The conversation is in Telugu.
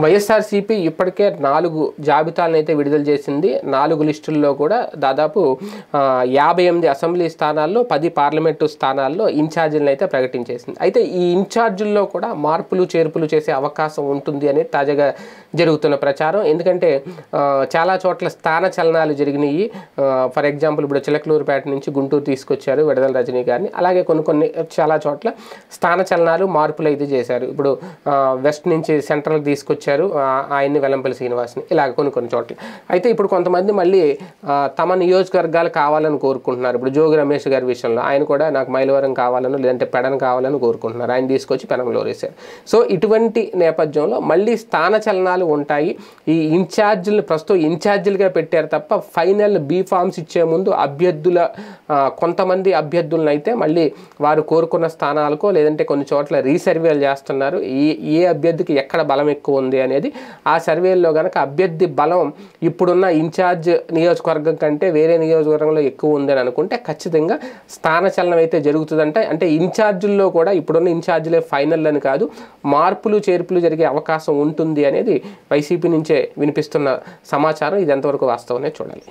వైఎస్ఆర్సీపీ ఇప్పటికే నాలుగు జాబితాలను అయితే విడుదల చేసింది. నాలుగు లిస్టుల్లో కూడా దాదాపు యాభై ఎనిమిది అసెంబ్లీ స్థానాల్లో పది పార్లమెంటు స్థానాల్లో ఇన్ఛార్జీలను అయితే ప్రకటించేసింది. అయితే ఈ ఇన్ఛార్జీల్లో కూడా మార్పులు చేర్పులు చేసే అవకాశం ఉంటుంది అని తాజాగా జరుగుతున్న ప్రచారం. ఎందుకంటే చాలా చోట్ల స్థాన చలనాలు జరిగినాయి. ఫర్ ఎగ్జాంపుల్ ఇప్పుడు చిలకలూరుపేట నుంచి గుంటూరు తీసుకొచ్చారు విడదల రజనీ గారిని. అలాగే కొన్ని కొన్ని చాలా చోట్ల స్థాన చలనాలు మార్పులు అయితే చేశారు. ఇప్పుడు వెస్ట్ నుంచి సెంట్రల్ తీసుకొచ్చారు ఆయన్ని వెలంపల్లి శ్రీనివాస్ని. ఇలాగ కొన్ని కొన్ని చోట్ల. అయితే ఇప్పుడు కొంతమంది మళ్ళీ తమ నియోజకవర్గాలు కావాలని కోరుకుంటున్నారు. ఇప్పుడు జోగి రమేష్ గారి విషయంలో ఆయన కూడా నాకు మైలవరం కావాలను లేదంటే పెడన కావాలని కోరుకుంటున్నారు. ఆయన తీసుకొచ్చి పెనంలో వేశారు. సో ఇటువంటి నేపథ్యంలో మళ్ళీ స్థాన చలనాలు ఉంటాయి. ఈ ఇన్ఛార్జీలు ప్రస్తుతం ఇన్ఛార్జీలుగా పెట్టారు తప్ప ఫైనల్ బీ ఫామ్స్ ఇచ్చే ముందు అభ్యర్థుల కొంతమంది అభ్యర్థులను అయితే మళ్ళీ వారు కోరుకున్న స్థానాలకో లేదంటే కొన్ని చోట్ల రీసర్వేలు చేస్తున్నారు. ఈ ఏ అభ్యర్థికి ఎక్కడ బలం ఎక్కువ ఉంది అనేది ఆ సర్వేల్లో కనుక అభ్యర్థి బలం ఇప్పుడున్న ఇన్ఛార్జ్ నియోజకవర్గం కంటే వేరే నియోజకవర్గంలో ఎక్కువ ఉంది అనుకుంటే ఖచ్చితంగా స్థానచలనం అయితే జరుగుతుందంటే. అంటే ఇన్ఛార్జీల్లో కూడా ఇప్పుడున్న ఇన్ఛార్జీలే ఫైనల్ అని కాదు మార్పులు చేర్పులు జరిగే అవకాశం ఉంటుంది అనేది వైసీపీ నుంచే వినిపిస్తున్న సమాచారం ఇది ఎంతవరకు వాస్తవమే చూడాలి.